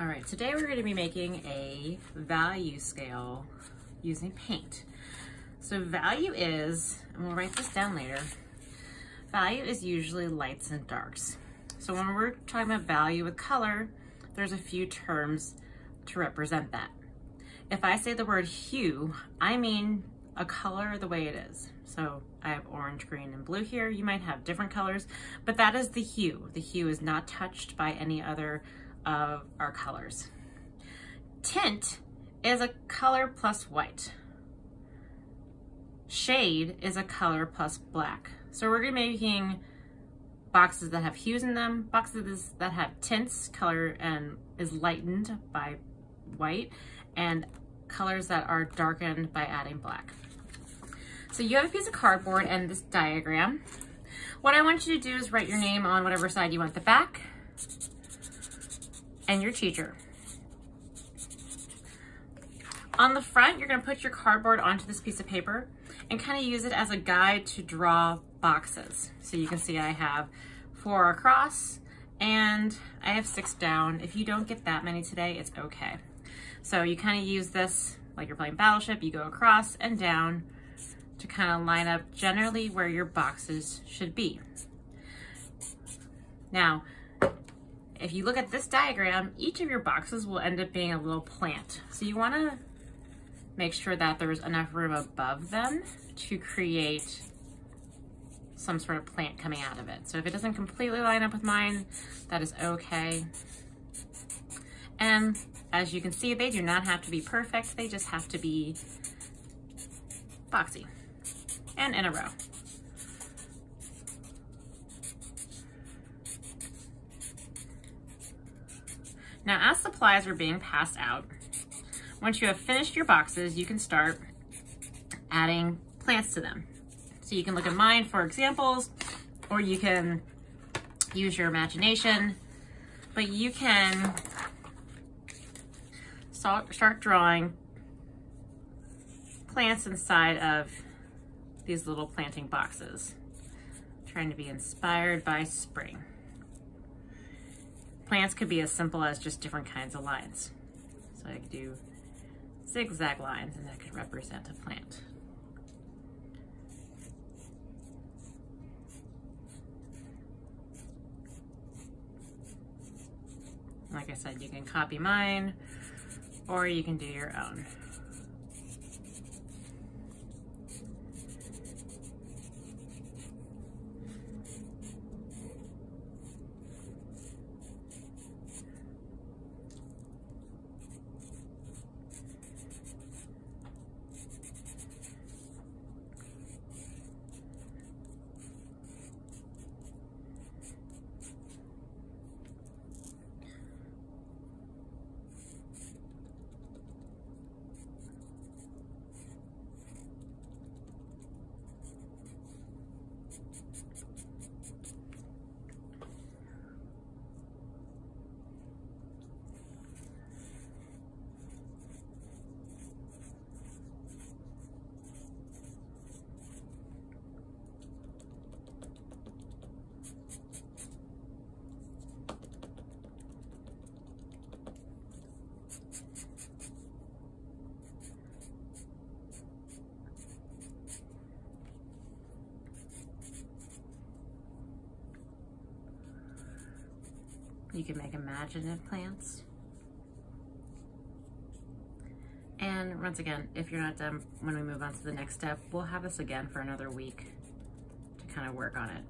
All right, today we're going to be making a value scale using paint. So value is, and we'll write this down later, value is usually lights and darks. So when we're talking about value with color, there's a few terms to represent that. If I say the word hue, I mean a color the way it is. So I have orange, green, and blue here. You might have different colors, but that is the hue. The hue is not touched by any other of our colors. Tint is a color plus white. Shade is a color plus black. So we're gonna be making boxes that have hues in them, boxes that have tints, color and is lightened by white, and colors that are darkened by adding black. So you have a piece of cardboard and this diagram. What I want you to do is write your name on whatever side you want the back and your teacher. On the front, you're gonna put your cardboard onto this piece of paper and kind of use it as a guide to draw boxes. So you can see I have four across and I have six down. If you don't get that many today, it's okay. So you kind of use this like you're playing Battleship, you go across and down to kind of line up generally where your boxes should be. Now, if you look at this diagram, each of your boxes will end up being a little plant. So you wanna make sure that there's enough room above them to create some sort of plant coming out of it. So if it doesn't completely line up with mine, that is okay. And as you can see, they do not have to be perfect. They just have to be boxy and in a row. Now, as supplies are being passed out, once you have finished your boxes, you can start adding plants to them. So you can look at mine for examples, or you can use your imagination, but you can start drawing plants inside of these little planting boxes. Trying to be inspired by spring. Plants could be as simple as just different kinds of lines. So I could do zigzag lines and that could represent a plant. Like I said, you can copy mine or you can do your own. You can make imaginative plants. And once again, if you're not done when we move on to the next step, we'll have this again for another week to kind of work on it.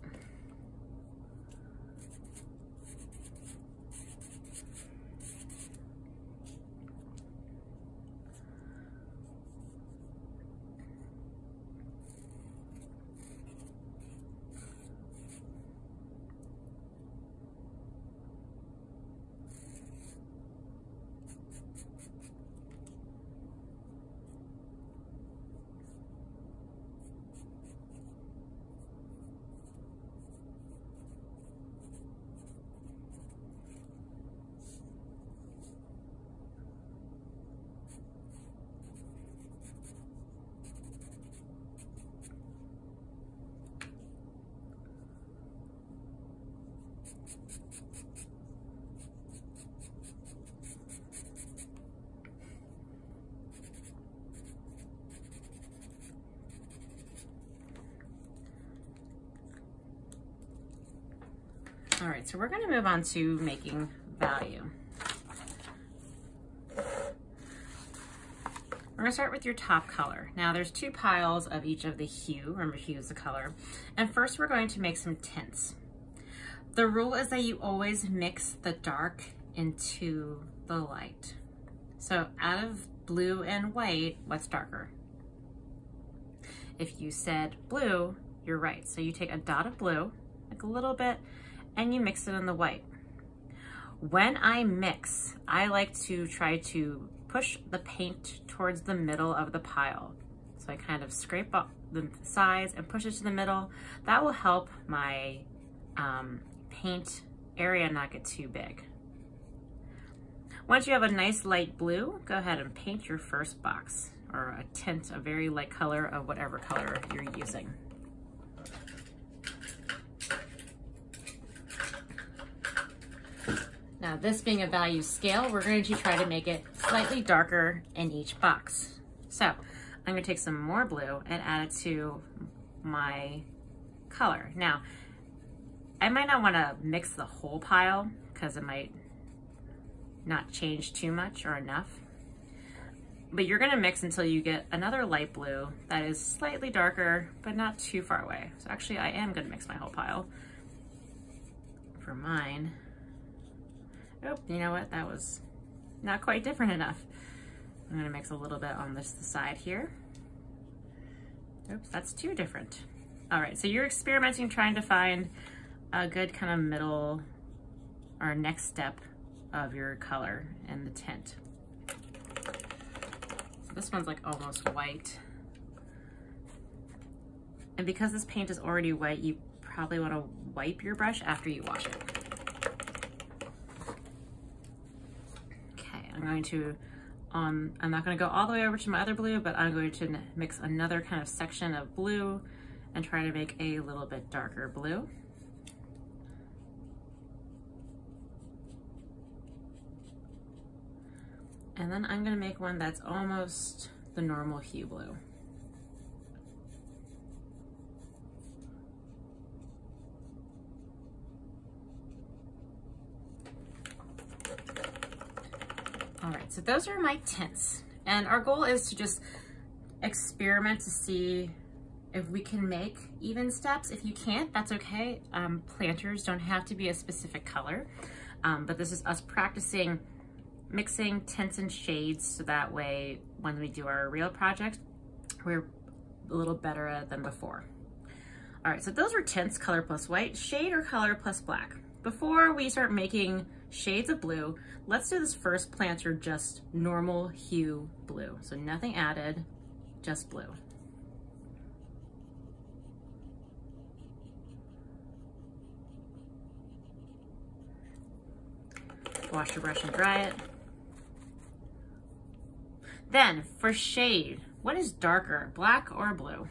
All right, so we're gonna move on to making value. We're gonna start with your top color. Now there's two piles of each of the hue, remember hue is the color. And first we're going to make some tints. The rule is that you always mix the dark into the light. So out of blue and white, what's darker? If you said blue, you're right. So you take a dot of blue, like a little bit, and you mix it in the white. When I mix, I like to try to push the paint towards the middle of the pile. So I kind of scrape up the sides and push it to the middle. That will help my um, paint area not get too big. Once you have a nice light blue, go ahead and paint your first box or a tint, a very light color of whatever color you're using. Now this being a value scale, we're going to try to make it slightly darker in each box. So I'm gonna take some more blue and add it to my color. Now, I might not wanna mix the whole pile because it might not change too much or enough. But you're gonna mix until you get another light blue that is slightly darker, but not too far away. So actually I am gonna mix my whole pile for mine. Oh, you know what? That was not quite different enough. I'm gonna mix a little bit on this side here. Oops, that's too different. All right, so you're experimenting, trying to find a good kind of middle or next step of your color and the tint. So this one's like almost white. And because this paint is already white, you probably wanna wipe your brush after you wash it. Okay, I'm going to, um, I'm not going to go all the way over to my other blue, but I'm going to mix another kind of section of blue and try to make a little bit darker blue. And then I'm going to make one that's almost the normal hue blue. All right, so those are my tints. And our goal is to just experiment to see if we can make even steps. If you can't, that's okay. Um, planters don't have to be a specific color, um, but this is us practicing mixing tints and shades so that way when we do our real project, we're a little better than before. All right, so those were tints, color plus white, shade or color plus black. Before we start making shades of blue. Let's do this first planter just normal hue blue. So nothing added, just blue. Wash your brush and dry it. Then for shade, what is darker, black or blue?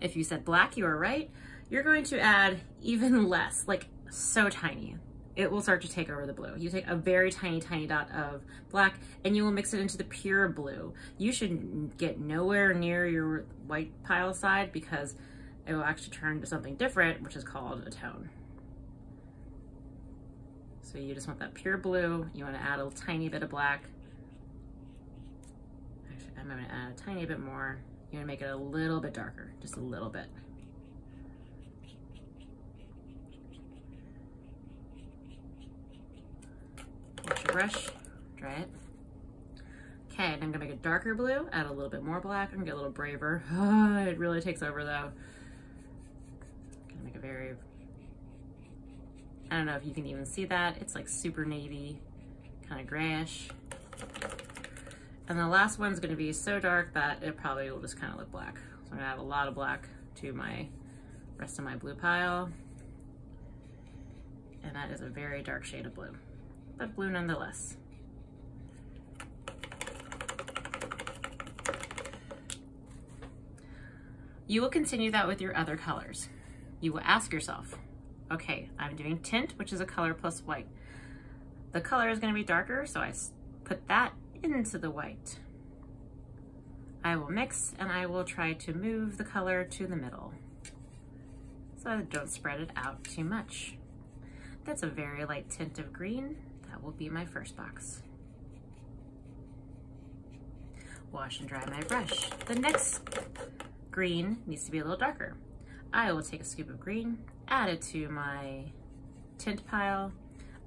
If you said black, you are right. You're going to add even less, like so tiny, it will start to take over the blue. You take a very tiny, tiny dot of black and you will mix it into the pure blue. You should get nowhere near your white pile side because it will actually turn to something different, which is called a tone. So you just want that pure blue. You want to add a tiny bit of black. I'm to add a tiny bit more. You're to make it a little bit darker, just a little bit. Wash your brush, dry it. Okay, and I'm gonna make a darker blue, add a little bit more black, I'm gonna get a little braver. Oh, it really takes over though. Gonna make a very, I don't know if you can even see that. It's like super navy, kind of grayish. And the last one's gonna be so dark that it probably will just kind of look black. So I'm gonna add a lot of black to my rest of my blue pile. And that is a very dark shade of blue but blue nonetheless. You will continue that with your other colors. You will ask yourself, okay, I'm doing tint, which is a color plus white. The color is gonna be darker, so I put that into the white. I will mix and I will try to move the color to the middle. so I don't spread it out too much. That's a very light tint of green. That will be my first box. Wash and dry my brush. The next green needs to be a little darker. I will take a scoop of green, add it to my tint pile.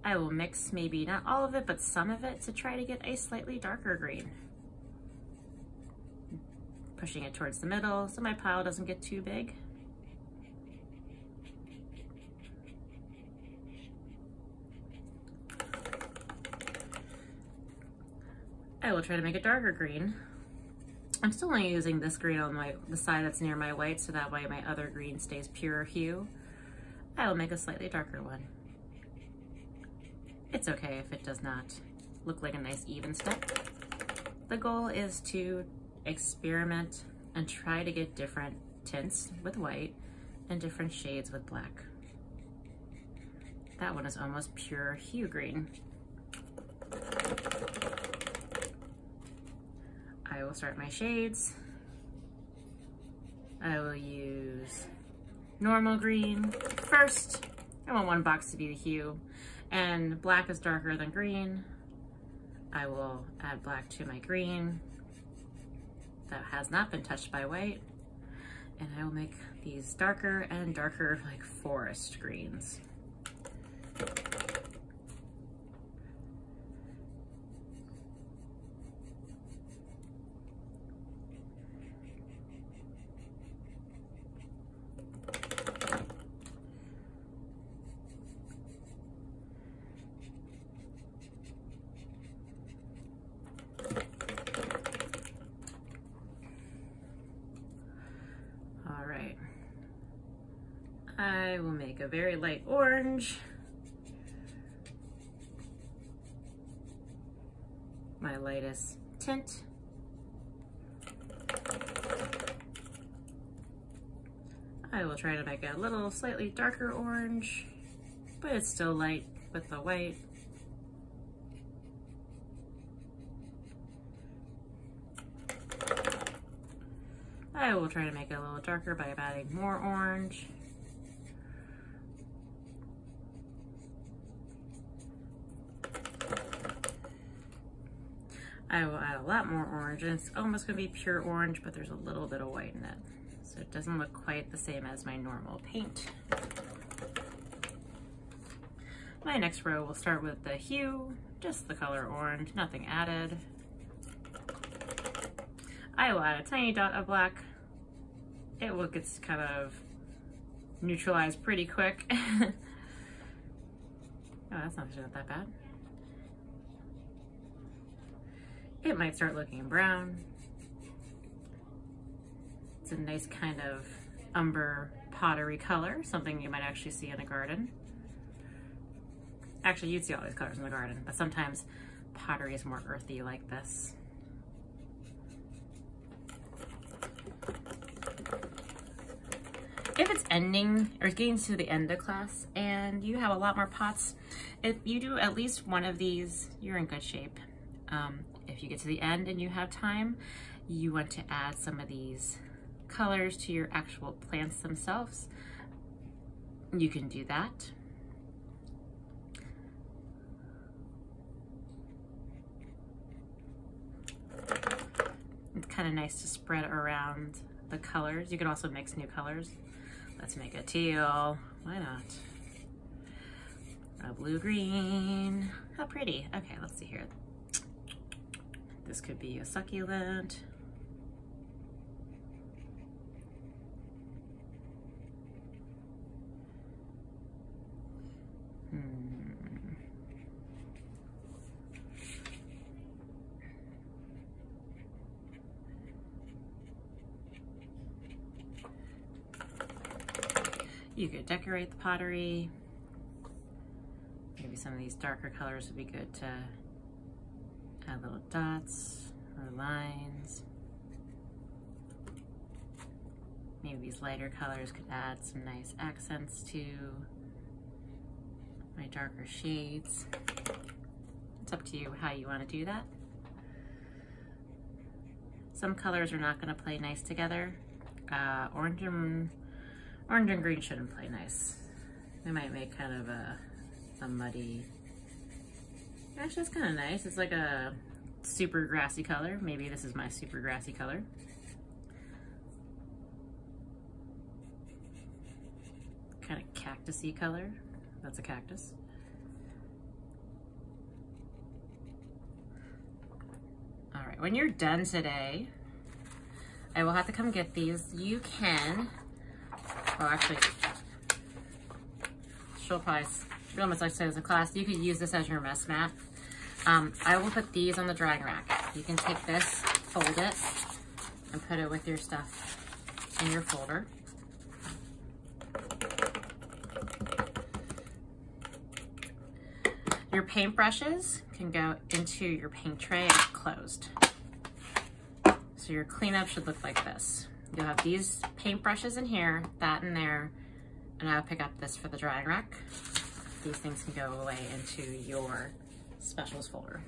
I will mix maybe not all of it, but some of it to try to get a slightly darker green. Pushing it towards the middle so my pile doesn't get too big. I will try to make a darker green. I'm still only using this green on my the side that's near my white so that way my other green stays pure hue. I will make a slightly darker one. It's okay if it does not look like a nice even step. The goal is to experiment and try to get different tints with white and different shades with black. That one is almost pure hue green. I will start my shades. I will use normal green first. I want one box to be the hue and black is darker than green. I will add black to my green that has not been touched by white and I will make these darker and darker like forest greens. I will make a very light orange. My lightest tint. I will try to make a little slightly darker orange, but it's still light with the white. I will try to make it a little darker by adding more orange. I will add a lot more orange and it's almost gonna be pure orange, but there's a little bit of white in it. So it doesn't look quite the same as my normal paint. My next row will start with the hue, just the color orange, nothing added. I will add a tiny dot of black. It will get kind of neutralized pretty quick. oh, that's not that bad. It might start looking brown. It's a nice kind of umber pottery color, something you might actually see in a garden. Actually, you'd see all these colors in the garden, but sometimes pottery is more earthy like this. If it's ending or getting to the end of class and you have a lot more pots, if you do at least one of these, you're in good shape. Um, if you get to the end and you have time, you want to add some of these colors to your actual plants themselves. You can do that. It's kind of nice to spread around the colors. You can also mix new colors. Let's make a teal. Why not? A blue-green. How pretty. Okay, let's see here. This could be a succulent. Hmm. You could decorate the pottery. Maybe some of these darker colors would be good to add little dots or lines. Maybe these lighter colors could add some nice accents to my darker shades. It's up to you how you want to do that. Some colors are not going to play nice together. Uh, orange and Orange and green shouldn't play nice. They might make kind of a, a muddy, actually it's kind of nice. It's like a super grassy color. Maybe this is my super grassy color. Kind of cactusy color. That's a cactus. All right, when you're done today, I will have to come get these. You can, well actually, she'll probably, she'll almost like this in class, you could use this as your mess mat. Um, I will put these on the drying rack. You can take this, fold it, and put it with your stuff in your folder. Your paintbrushes can go into your paint tray closed. So your cleanup should look like this. You'll have these paintbrushes in here, that in there, and I'll pick up this for the drying rack. These things can go away into your specials folder.